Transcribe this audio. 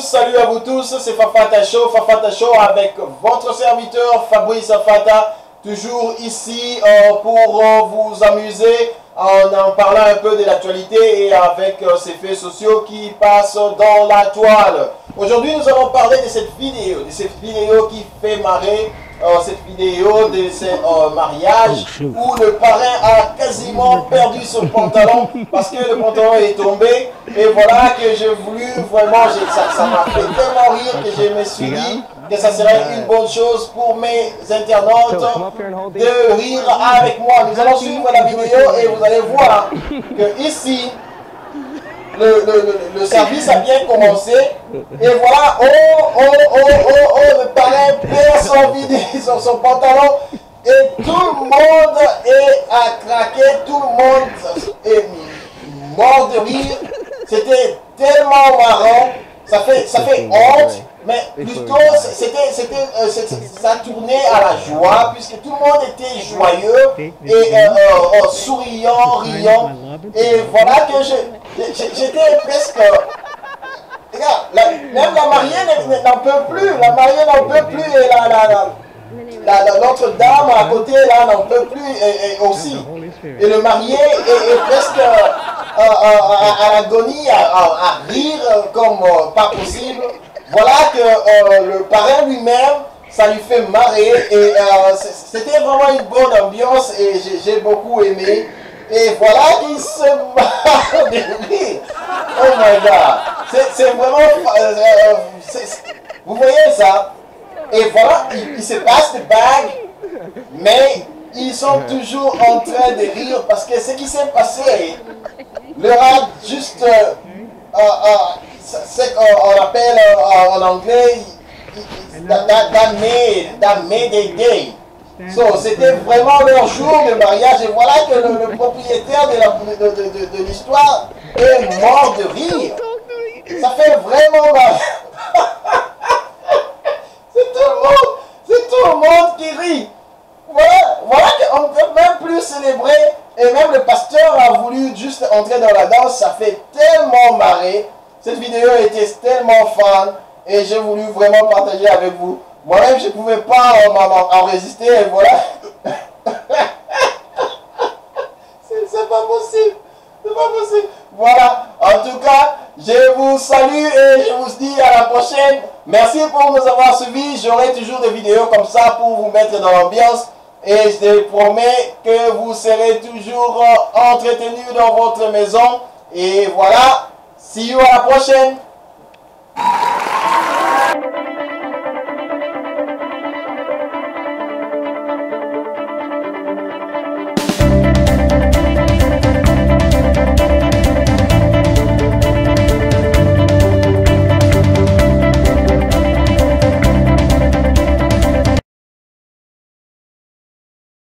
salut à vous tous, c'est Fafata Show, Fafata Show avec votre serviteur Fabrice Fafata, toujours ici euh, pour euh, vous amuser en en parlant un peu de l'actualité et avec euh, ces faits sociaux qui passent dans la toile. Aujourd'hui, nous allons parler de cette vidéo, de cette vidéo qui fait marrer, cette vidéo de ce euh, mariage où le parrain a quasiment perdu son pantalon parce que le pantalon est tombé. Et voilà que j'ai voulu vraiment, ça m'a fait tellement rire que je me suis dit que ça serait une bonne chose pour mes internautes de rire avec moi. Nous allons suivre la vidéo et vous allez voir que ici, le, le- le- le service a bien commencé. Et voilà, oh, oh, oh, oh, oh, le parrain perd son, vide, son, son pantalon. Et tout le monde est à craquer, tout le monde est mort de rire. C'était tellement marrant. Ça fait, ça fait honte. Mais plutôt, c'était, c'était, euh, c'était- ça tournait à la joie, puisque tout le monde était joyeux et euh, euh, souriant, riant. Et voilà que j'étais presque. Regarde, la- même la mariée n'en- peut plus. La mariée n'en peut plus. Et la, la, la, l'autre dame à côté là n'en peut plus et, et aussi. Et le marié est, est presque euh, euh, à, à l'agonie, à, à- rire euh, comme euh, pas possible. Voilà que euh, le parrain lui-même, ça lui fait marrer. Et euh, c'était vraiment une bonne ambiance et j'ai- beaucoup aimé. Et voilà qu'il se marre de rire. Oh my god. C'est- vraiment... euh, euh, vous voyez ça? Et voilà, il, il se passe des bagues, mais ils sont toujours en train de rire parce que ce qui s'est passé leur a juste, euh, euh, euh, c'est- c'est qu'on appelle euh, en anglais, that, made, that made a day. So, c'était vraiment leur jour de mariage et voilà que le, le propriétaire de la- de- de- de- de l'histoire est mort de rire. Ça fait vraiment mal. C'est tout le monde, c'est tout le monde qui rit. Voilà, voilà qu'on ne peut même plus célébrer. Et même le pasteur juste entrer dans la danse. Ça fait tellement marrer. Cette vidéo était tellement fun. Et j'ai voulu vraiment partager avec vous. Moi-même, je pouvais pas euh, en résister. Voilà. C'est pas possible. C'est pas possible. Voilà. En tout cas, je vous salue et je vous dis à la prochaine. Merci pour nous avoir suivis. J'aurai toujours des vidéos comme ça pour vous mettre dans l'ambiance. Et je promets que vous serez toujours euh, entretenus dans votre maison. Et voilà. See you à la prochaine.